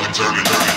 body dirty, dirty.